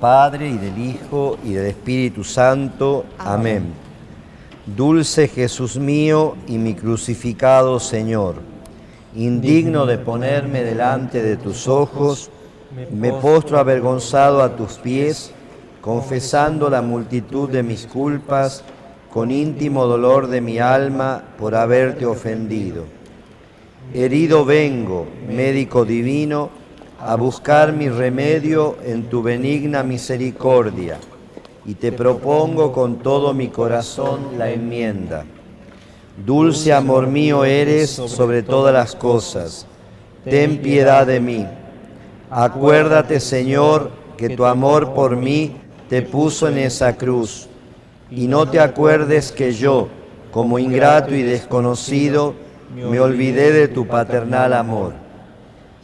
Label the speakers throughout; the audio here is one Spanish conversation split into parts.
Speaker 1: Padre y del Hijo y del Espíritu Santo. Amén. Dulce Jesús mío y mi crucificado Señor, indigno de ponerme delante de tus ojos, me postro avergonzado a tus pies, confesando la multitud de mis culpas, con íntimo dolor de mi alma por haberte ofendido. Herido vengo, médico divino, a buscar mi remedio en tu benigna misericordia, y te propongo con todo mi corazón la enmienda. Dulce amor mío eres sobre todas las cosas, ten piedad de mí. Acuérdate, Señor, que tu amor por mí te puso en esa cruz, y no te acuerdes que yo, como ingrato y desconocido, me olvidé de tu paternal amor.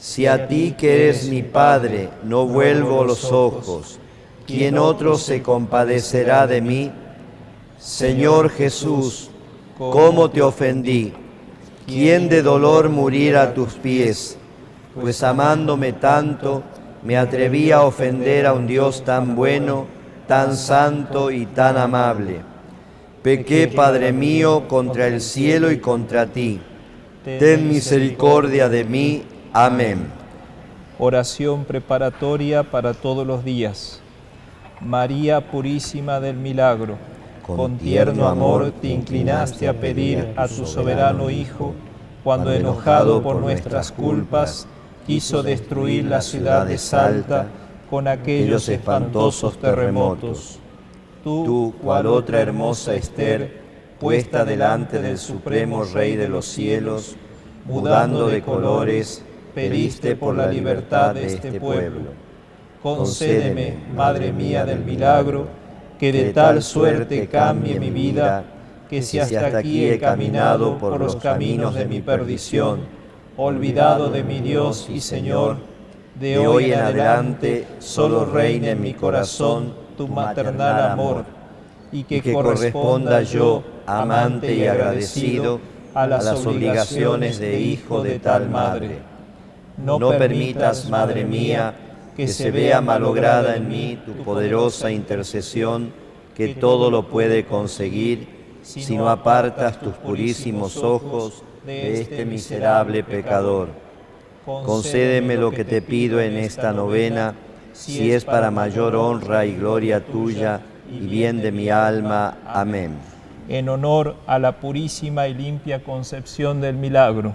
Speaker 1: Si a ti que eres mi Padre no vuelvo los ojos, ¿quién otro se compadecerá de mí? Señor Jesús, ¿cómo te ofendí? ¿Quién de dolor morir a tus pies? Pues amándome tanto, me atreví a ofender a un Dios tan bueno, tan santo y tan amable. Pequé, Padre mío, contra el cielo y contra ti. Ten misericordia de mí. Amén.
Speaker 2: Oración preparatoria para todos los días. María Purísima del Milagro, con tierno amor te inclinaste a pedir a tu soberano Hijo, cuando enojado por nuestras culpas, quiso destruir la ciudad de Salta con aquellos espantosos terremotos.
Speaker 1: Tú, cual otra hermosa Esther, puesta delante del Supremo Rey de los cielos, mudando de colores, pediste por la libertad de este pueblo.
Speaker 2: Concédeme, Madre mía del milagro, que de tal suerte cambie mi vida, que si hasta aquí he caminado por los caminos de mi perdición, olvidado de mi Dios y Señor, de hoy en adelante solo reine en mi corazón tu maternal amor, y que, corresponda yo, amante y agradecido, a las obligaciones de hijo de tal madre.
Speaker 1: No permitas, Madre mía, que se vea malograda en mí tu poderosa intercesión, que todo lo puede conseguir, si no apartas tus purísimos ojos de este miserable pecador. Concédeme lo que te pido en esta novena, si es para mayor honra y gloria tuya y bien de mi alma. Amén.
Speaker 2: En honor a la purísima y limpia concepción del milagro.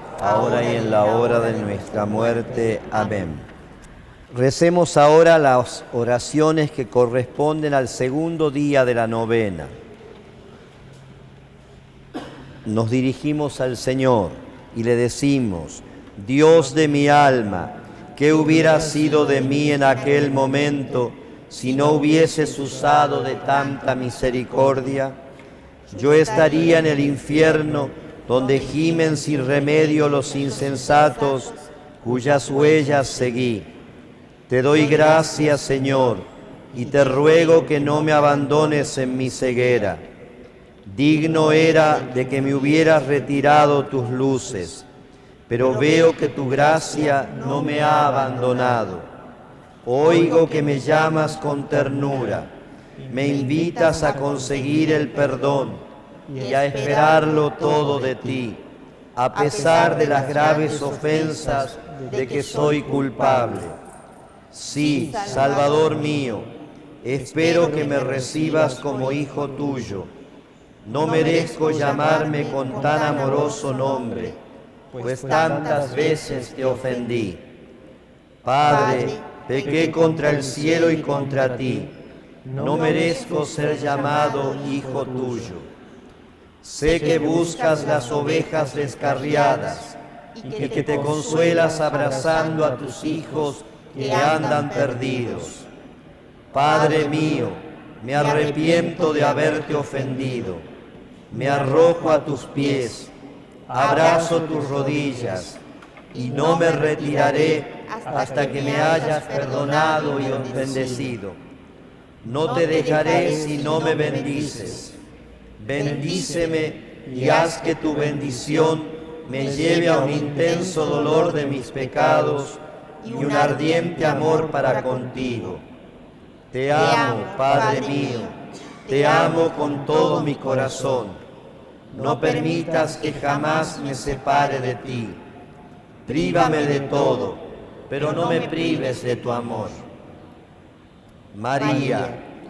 Speaker 1: ahora y en la hora de nuestra muerte. Amén. Recemos ahora las oraciones que corresponden al segundo día de la novena. Nos dirigimos al Señor y le decimos, Dios de mi alma, ¿qué hubiera sido de mí en aquel momento si no hubieses usado de tanta misericordia? Yo estaría en el infierno donde gimen sin remedio los insensatos cuyas huellas seguí. Te doy gracias, Señor, y te ruego que no me abandones en mi ceguera. Digno era de que me hubieras retirado tus luces, pero veo que tu gracia no me ha abandonado. Oigo que me llamas con ternura, me invitas a conseguir el perdón y a esperarlo todo de ti, a pesar de las graves ofensas de que soy culpable. Sí, Salvador mío, espero que me recibas como hijo tuyo. No merezco llamarme con tan amoroso nombre, pues tantas veces te ofendí. Padre, pequé contra el cielo y contra ti. No merezco ser llamado hijo tuyo. Sé que buscas las ovejas descarriadas y que te consuelas abrazando a tus hijos que andan perdidos. Padre mío, me arrepiento de haberte ofendido. Me arrojo a tus pies, abrazo tus rodillas y no me retiraré hasta que me hayas perdonado y bendecido. No te dejaré si no me bendices. Bendíceme y haz que tu bendición me lleve a un intenso dolor de mis pecados y un ardiente amor para contigo. Te amo, Padre mío, te amo con todo mi corazón. No permitas que jamás me separe de ti. Prívame de todo, pero no me prives de tu amor. María,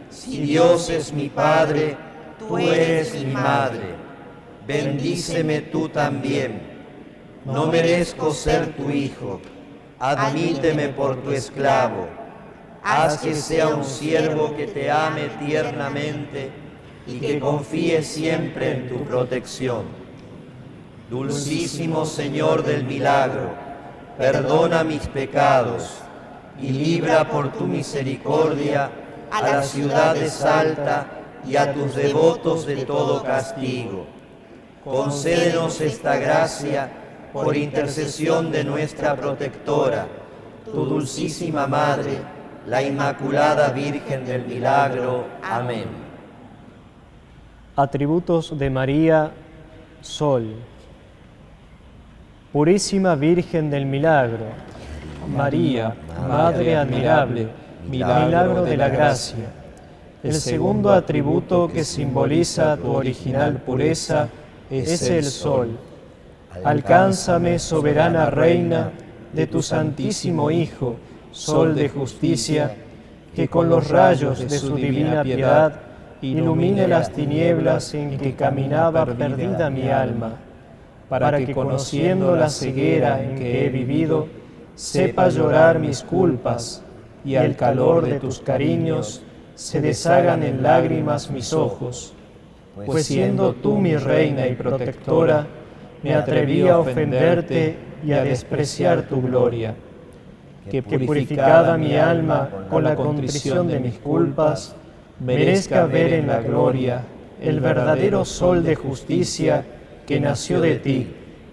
Speaker 1: si Dios es mi Padre, tú eres mi Madre. Bendíceme tú también. No merezco ser tu hijo admíteme por tu esclavo, haz que sea un siervo que te ame tiernamente y que confíe siempre en tu protección. Dulcísimo Señor del milagro, perdona mis pecados y libra por tu misericordia a la ciudad de Salta y a tus devotos de todo castigo. Concédenos esta gracia por intercesión de nuestra protectora, tu dulcísima Madre, la Inmaculada Virgen del Milagro. Amén.
Speaker 2: Atributos de María, Sol. Purísima Virgen del Milagro, María, Madre admirable, milagro de la gracia. El segundo atributo que simboliza tu original pureza es el sol. Alcánzame, soberana Reina, de tu Santísimo Hijo, Sol de justicia, que con los rayos de su divina piedad ilumine las tinieblas en que caminaba perdida mi alma, para que conociendo la ceguera en que he vivido, sepa llorar mis culpas y al calor de tus cariños se deshagan en lágrimas mis ojos, pues siendo tú mi reina y protectora, me atreví a ofenderte y a despreciar tu gloria. Que purificada mi alma con la contrición de mis culpas, merezca ver en la gloria el verdadero sol de justicia que nació de ti,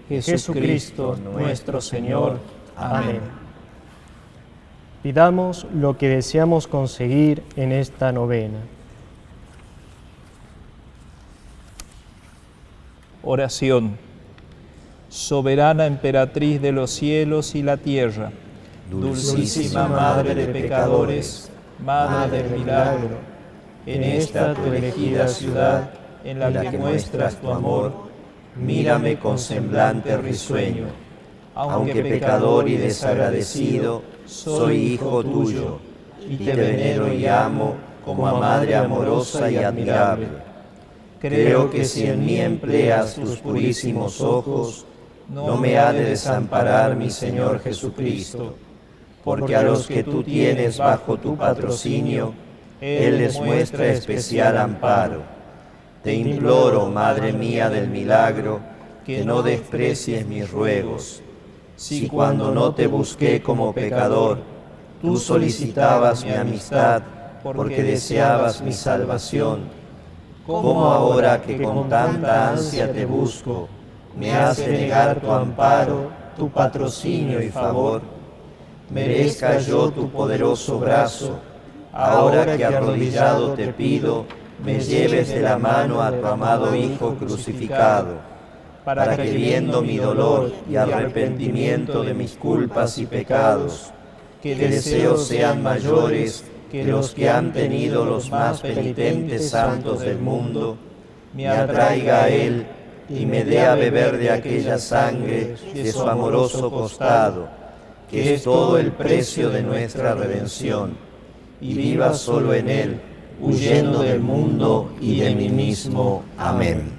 Speaker 2: Jesucristo nuestro Señor. Amén. Pidamos lo que deseamos conseguir en esta novena. Oración soberana emperatriz de los cielos y la tierra, dulcísima madre de pecadores, madre del milagro, en esta tu elegida ciudad, en la que muestras tu amor, mírame con semblante risueño. Aunque pecador y desagradecido, soy hijo tuyo, y te venero y amo como a madre amorosa y admirable. Creo que si en mí empleas tus purísimos ojos, no me ha de desamparar mi Señor Jesucristo, porque a los que tú tienes bajo tu patrocinio, Él les muestra especial amparo. Te imploro, Madre mía del milagro, que no desprecies mis ruegos. Si cuando no te busqué como pecador, tú solicitabas mi amistad porque deseabas mi salvación, ¿cómo ahora que con tanta ansia te busco, me hace negar tu amparo, tu patrocinio y favor. Merezca yo tu poderoso brazo, ahora que arrodillado te pido, me lleves de la mano a tu amado Hijo crucificado, para que viendo mi dolor y arrepentimiento de mis culpas y pecados, que deseos sean mayores que los que han tenido los más penitentes santos del mundo, me atraiga a Él y me dé a beber de aquella sangre de su amoroso costado, que es todo el precio de nuestra redención.
Speaker 1: y viva solo en Él, huyendo del mundo y de mí mismo. Amén.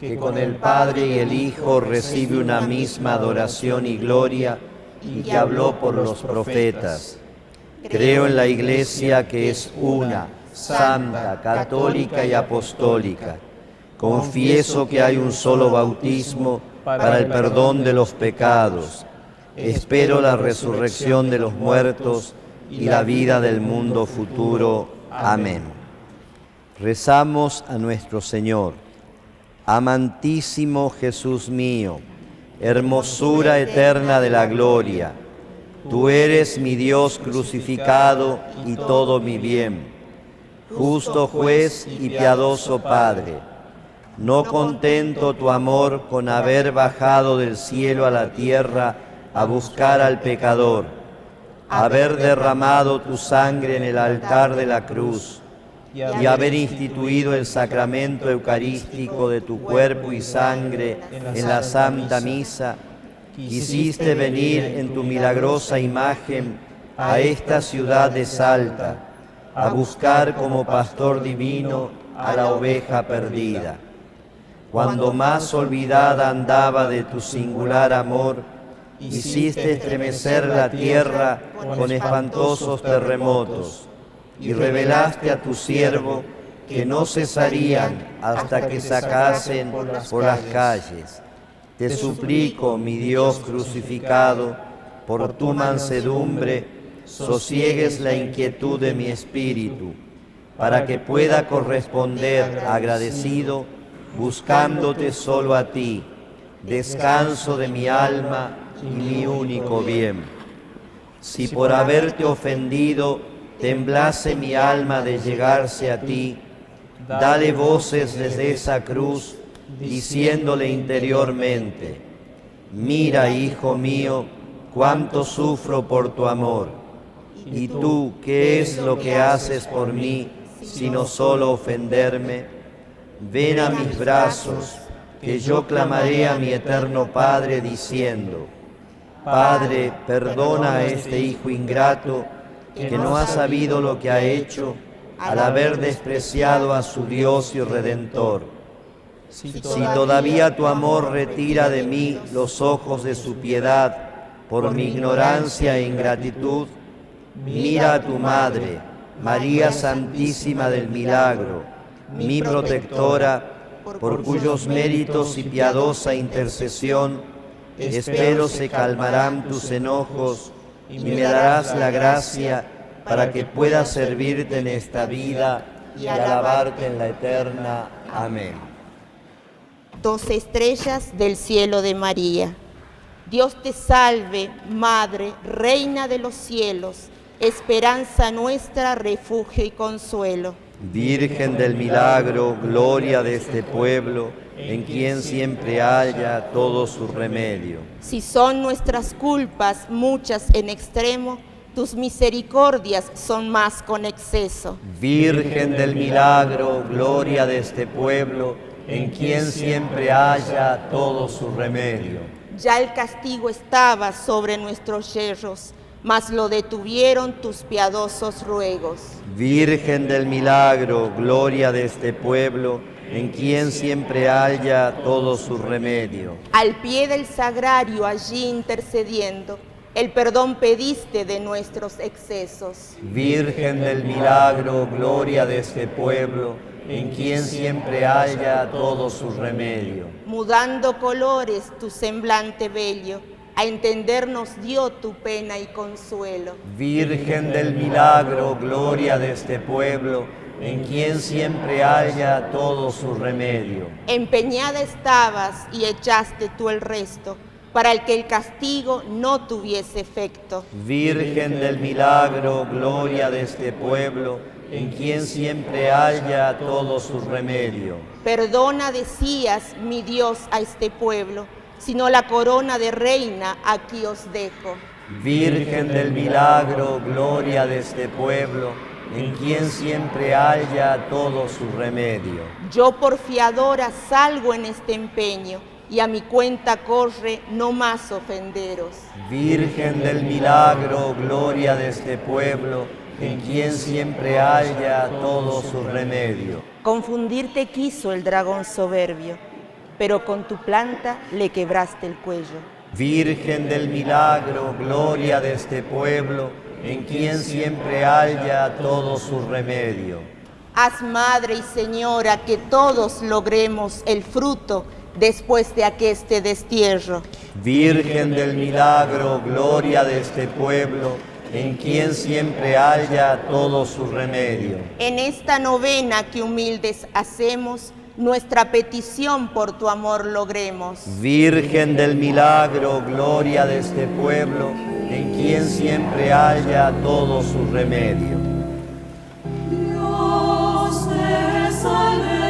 Speaker 1: que con el Padre y el Hijo recibe una misma adoración y gloria y que habló por los profetas. Creo en la Iglesia que es una, santa, católica y apostólica. Confieso que hay un solo bautismo para el perdón de los pecados. Espero la resurrección de los muertos y la vida del mundo futuro. Amén. Rezamos a nuestro Señor. Amantísimo Jesús mío, hermosura eterna de la gloria, tú eres mi Dios crucificado y todo mi bien, justo juez y piadoso Padre. No contento tu amor con haber bajado del cielo a la tierra a buscar al pecador, haber derramado tu sangre en el altar de la cruz, y haber instituido el sacramento eucarístico de tu cuerpo y sangre en la Santa Misa, quisiste venir en tu milagrosa imagen a esta ciudad de Salta, a buscar como pastor divino a la oveja perdida. Cuando más olvidada andaba de tu singular amor, hiciste estremecer la tierra con espantosos terremotos y revelaste a tu siervo que no cesarían hasta que sacasen por las calles. Te suplico, mi Dios crucificado, por tu mansedumbre, sosiegues la inquietud de mi espíritu, para que pueda corresponder agradecido, buscándote solo a ti, descanso de mi alma y mi único bien. Si por haberte ofendido temblase mi alma de llegarse a ti, dale voces desde esa cruz, diciéndole interiormente, mira, hijo mío, cuánto sufro por tu amor, y tú, ¿qué es lo que haces por mí, sino solo ofenderme? Ven a mis brazos, que yo clamaré a mi eterno Padre diciendo, Padre, perdona a este hijo ingrato, que no ha sabido lo que ha hecho al haber despreciado a su Dios y Redentor. Si todavía tu amor retira de mí los ojos de su piedad por mi ignorancia e ingratitud, mira a tu Madre, María Santísima del Milagro, mi protectora, por cuyos méritos y piadosa intercesión espero se calmarán tus enojos y me darás la gracia para que pueda servirte en esta vida y alabarte en la eterna. Amén.
Speaker 3: Dos estrellas del cielo de María. Dios te salve, Madre, Reina de los cielos, esperanza nuestra, refugio y consuelo.
Speaker 1: Virgen del milagro, gloria de este pueblo, en quien siempre haya todo su remedio.
Speaker 3: Si son nuestras culpas muchas en extremo, tus misericordias son más con exceso.
Speaker 1: Virgen del milagro, gloria de este pueblo, en quien siempre haya todo su remedio.
Speaker 3: Ya el castigo estaba sobre nuestros yerros, mas lo detuvieron tus piadosos ruegos.
Speaker 1: Virgen del milagro, gloria de este pueblo, en quien siempre haya todo su remedio.
Speaker 3: Al pie del sagrario allí intercediendo, el perdón pediste de nuestros excesos.
Speaker 1: Virgen del milagro, gloria de este pueblo, en quien siempre haya todo su remedio.
Speaker 3: Mudando colores tu semblante bello, a entendernos dio tu pena y consuelo.
Speaker 1: Virgen del milagro, gloria de este pueblo, en quien siempre haya todo su remedio.
Speaker 3: Empeñada estabas y echaste tú el resto, para el que el castigo no tuviese efecto.
Speaker 1: Virgen del milagro, gloria de este pueblo, en quien siempre haya todo su remedio.
Speaker 3: Perdona, decías, mi Dios, a este pueblo, sino la corona de reina aquí os dejo.
Speaker 1: Virgen del milagro, gloria de este pueblo, en quien siempre haya todo su remedio.
Speaker 3: Yo por fiadora salgo en este empeño, y a mi cuenta corre no más ofenderos.
Speaker 1: Virgen del milagro, gloria de este pueblo, en quien siempre haya todo su remedio.
Speaker 3: Confundirte quiso el dragón soberbio, pero con tu planta le quebraste el cuello.
Speaker 1: Virgen del milagro, gloria de este pueblo, en quien siempre haya todo su remedio.
Speaker 3: Haz, Madre y Señora, que todos logremos el fruto después de aqueste destierro.
Speaker 1: Virgen del milagro, gloria de este pueblo, en quien siempre haya todo su remedio.
Speaker 3: En esta novena que humildes hacemos, nuestra petición por tu amor logremos.
Speaker 1: Virgen del milagro, gloria de este pueblo, en quien siempre haya todo su remedio.
Speaker 4: Dios te salve